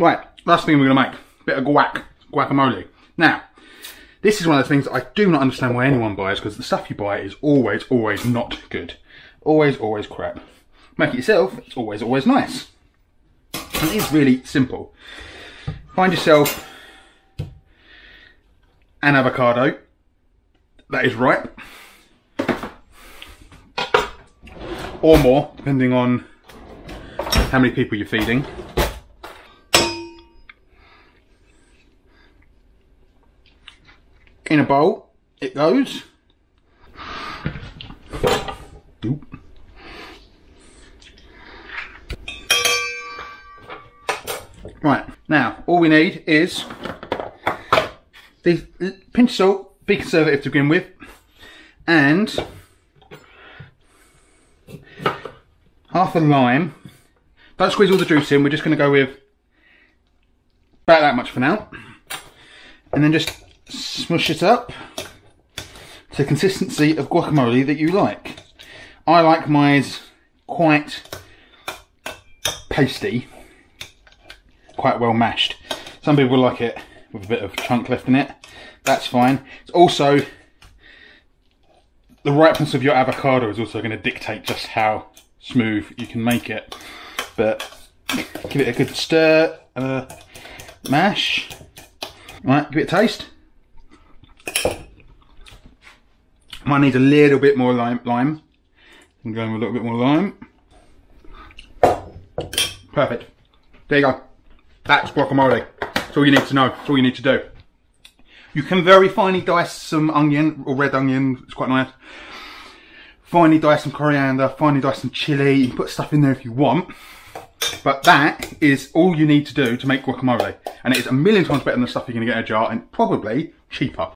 Right, last thing we're going to make. Bit of guac, guacamole. Now, this is one of the things I do not understand why anyone buys because the stuff you buy is always, always not good. Always, always crap. Make it yourself, it's always, always nice. And it is really simple. Find yourself an avocado that is ripe or more, depending on how many people you're feeding. In a bowl, it goes. Oop. Right, now all we need is the pinch of salt, be conservative to begin with, and half a lime. Don't squeeze all the juice in, we're just going to go with about that much for now. And then just smush it up to the consistency of guacamole that you like. I like mine quite pasty, quite well mashed. Some people like it with a bit of chunk left in it. That's fine. It's also the ripeness of your avocado is also going to dictate just how smooth you can make it. But give it a good stir, uh, mash. Right, give it a taste. Mine need a little bit more lime. lime. I'm going with a little bit more lime. Perfect. There you go. That's guacamole. That's all you need to know. That's all you need to do. You can very finely dice some onion or red onion. It's quite nice. Finely dice some coriander. Finely dice some chili. You can put stuff in there if you want. But that is all you need to do to make guacamole. And it is a million times better than the stuff you're going to get in a jar and probably cheaper.